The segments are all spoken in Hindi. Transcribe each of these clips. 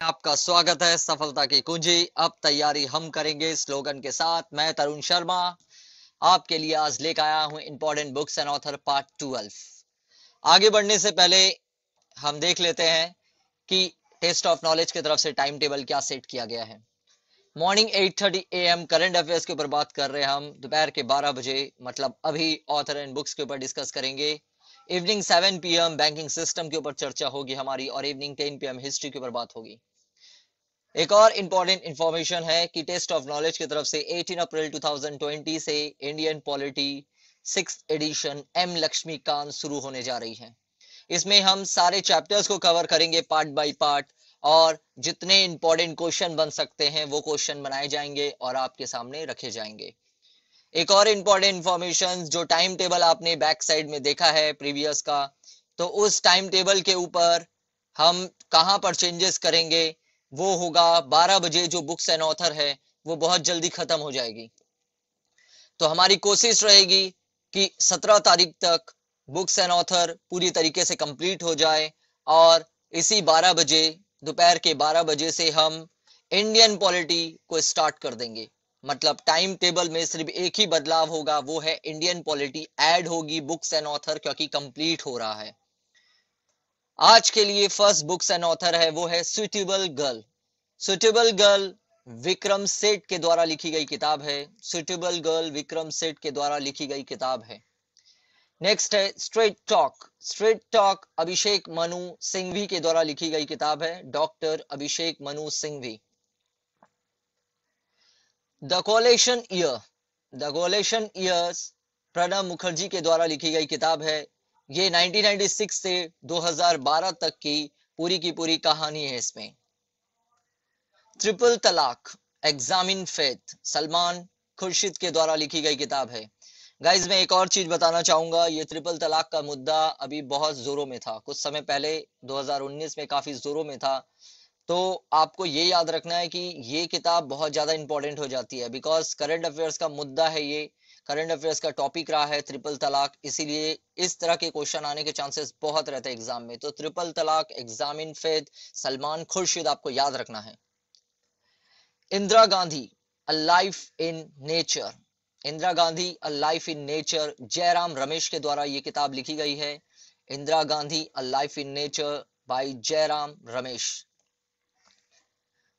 आपका स्वागत है सफलता की कुंजी। अब तैयारी हम करेंगे स्लोगन के साथ। मैं तरुण शर्मा, आपके लिए आज लेकर आया हूँ important books and author part twelve आगे बढ़ने से पहले हम देख लेते हैं कि टेस्ट ऑफ़ नॉलेज की तरफ़ से टाइम टेबल क्या सेट किया गया है। Morning 8:30 thirty A M current affairs के ऊपर बात कर रहे हैं हम। दोपहर के 12 बजे मतलब अभी ऑथर एंड बुक्स के ऊपर डिस्कस करेंगे। इवनिंग 7 पीएम बैंकिंग सिस्टम के ऊपर चर्चा होगी हमारी और इवनिंग 10 पीएम हिस्ट्री के ऊपर बात होगी। एक और इंपॉर्टेंट इंफॉर्मेशन है कि टेस्ट ऑफ़ नॉलेज की तरफ़ से 18 अप्रैल 2020 से Indian polity six edition M Laxmikanth शुरू होने जा रही है। इसमें हम सारे चैप्टर्स को कवर करेंगे पार्ट बाय पार्ट और जितने इंपॉर्टेंट क्वेश्चन बन सकते हैं वो क्वेश्चन बनाए जाएँगे और आपके सामने रखे जाएँगे। एक और इंपॉर्टेंट इंफॉर्मेशन जो टाइम टेबल आपने बैक साइड में देखा है प्रीवियस का तो उस टाइम टेबल के ऊपर हम कहाँ पर चेंजेस करेंगे, वो होगा 12 बजे जो बुक्स एंड ऑथर है, वो बहुत जल्दी खत्म हो जाएगी। तो हमारी कोशिश रहेगी कि 17 तारीख तक बुक्स एंड ऑथर पूरी तरीके से कंप्लीट हो जाए और इसी 12 बजे, दोपहर के 12 बजे से हम इंडियन पॉलिटी को स्टार्ट कर देंगे। मतलब टाइम टेबल में सिर्फ़ एक ही बदलाव होगा, वो है इंडियन पॉलिटी ऐड होगी बुक्स एंड ऑथर क्योंकि कंप्लीट हो रहा है। आज के लिए फ़र्स्ट बुक्स एंड ऑथर है, वो है suitable girl suitable girl Vikram Seth के द्वारा लिखी गई किताब है। सुटेबल गर्ल विक्रम सेठ के द्वारा लिखी गई किताब है। नेक्स्ट है straight talk straight talk Abhishek Manu Singhvi के द्वारा लिखी गई किताब है। Doctor Abhishek Manu Singhvi the coalition year the coalition years Pranab Mukherjee के द्वारा लिखी गई किताब है। ये 1996 से 2012 तक की पूरी की पूरी कहानी है इसमें। ट्रिपल तलाक एग्जामिन फेथ सलमान खुर्शीद के द्वारा लिखी गई किताब है। गाइज़ मैं एक और चीज़ बताना चाहूँगा। ये ट्रिपल तलाक का मुद्दा अभी बहुत जोरों में था। कुछ समय पहले 2019 में काफ़ी जोरों में था। तो आपको ये याद रखना है कि ये किताब बहुत ज़्यादा इंपॉर्टेंट हो जाती है बिकॉज़ करंट अफेयर्स का मुद्दा है ये करंट अफेयर्स का टॉपिक रहा है ट्रिपल तलाक, इसीलिए इस तरह के क्वेश्चन आने के चांसेस बहुत रहते हैं एग्ज़ाम में। तो triple talaq exam in faith Salman Khurshid आपको याद रखना है। Indira Gandhi a life in nature Indira Gandhi a life in nature Jairam Ramesh के द्वारा ये किताब लिखी गई है। Indira Gandhi a life in nature by Jairam Ramesh.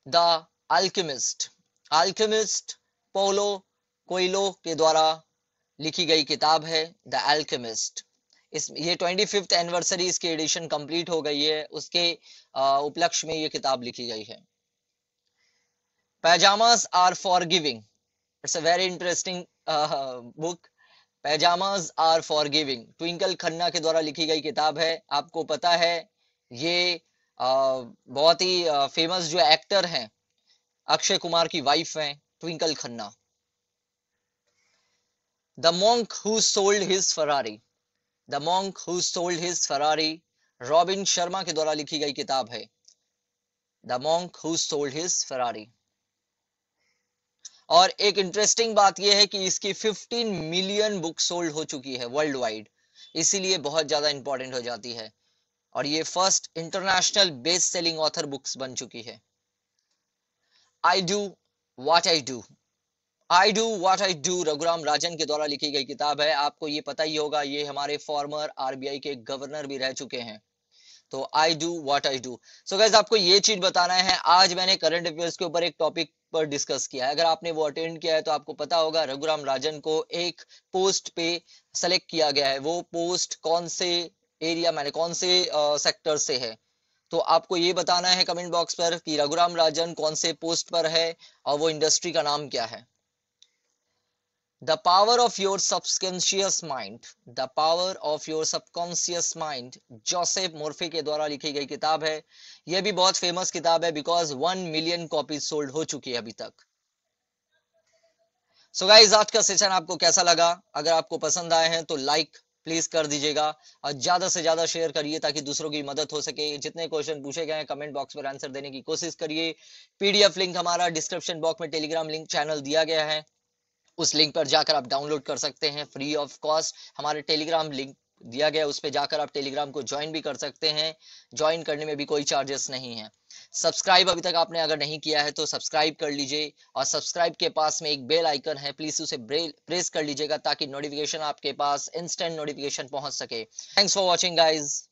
The alchemist. Alchemist Paulo Coelho के द्वारा लिखी गई किताब है, द एल्केमिस्ट इस, ये ट्वेंटी फिफ्थ एनिवर्सरी इसकी एडिशन कंप्लीट हो गई है। उसके उपलक्ष्य में ये किताब लिखी गई है। Pyjamas are for giving it's a very interesting book pyjamas are for giving Twinkle Khanna के द्वारा लिखी गई किताब है। आपको पता है, ये बहुत ही फ़ेमस जो एक्टर हैं, अक्षय कुमार की वाइफ हैं Twinkle Khanna the monk who sold his Ferrari. The monk who sold his Ferrari. Robin Sharma के द्वारा लिखी गई किताब है the monk who sold his Ferrari और एक इंटरेस्टिंग बात यह है कि इसकी 15 मिलियन बुक सोल्ड हो चुकी है वर्ल्ड वाइड इसीलिए बहुत ज़्यादा इंपॉर्टेंट हो जाती है और ये first international best selling author books बन चुकी है। I do what I do I do what I do Raghuram Rajan के द्वारा लिखी गई किताब है। आपको ये पता ही होगा, ये हमारे फॉर्मर आरबीआई के गवर्नर भी रह चुके हैं। तो I do what I do so guys आपको ये चीज़ बताना है। आज मैंने करंट अफेयर्स के ऊपर एक टॉपिक पर डिस्कस किया है। अगर आपने वो अटेंड किया है तो आपको पता होगा, रघुराम राजन को एक पोस्ट पे सेलेक्ट किया गया है। वो पोस्ट कौन से एरिया मैंने कौन से सेक्टर से है? तो आपको ये बताना है कमेंट बॉक्स पर कि रघुराम राजन कौन से पोस्ट पर है और वो इंडस्ट्री का नाम क्या है? The power of your subconscious mind the power of your subconscious mind Joseph Murphy के द्वारा लिखी गई किताब है। यह भी बहुत फ़ेमस किताब है because one million copy sold हो चुकी है अभी तक। सो so गाइज़ आज का सेशन आपको कैसा लगा? अगर आपको पसंद आए हैं तो लाइक प्लीज़ कर दीजिएगा। और ज़्यादा से ज़्यादा शेयर करिए ताकि दूसरों की मदद हो सके। जितने क्वेश्चन पूछे गए हैं कमेंट बॉक्स पर आंसर देने की कोशिश करिए। पीडीएफ लिंक हमारा डिस्क्रिप्शन बॉक्स में टेलीग्राम लिंक चैनल दिया गया है। उस लिंक पर जाकर आप डाउनलोड कर सकते हैं फ्री ऑफ़ कॉस्ट हमारे टेलीग्राम लिंक दिया गया उस पर जाकर आप टेलीग्राम को ज्वाइन भी कर सकते हैं। ज्वाइन करने में भी कोई चार्जेस नहीं है। सब्सक्राइब अभी तक आपने अगर नहीं किया है तो सब्सक्राइब कर लीजिए और सब्सक्राइब के पास में एक बेल आइकन है प्लीज़ उसे प्रेस कर लीजिएगा ताकि नोटिफिकेशन आपके पास इंस्टेंट नोटिफिकेशन पहुँच सके। Thanks for watching guys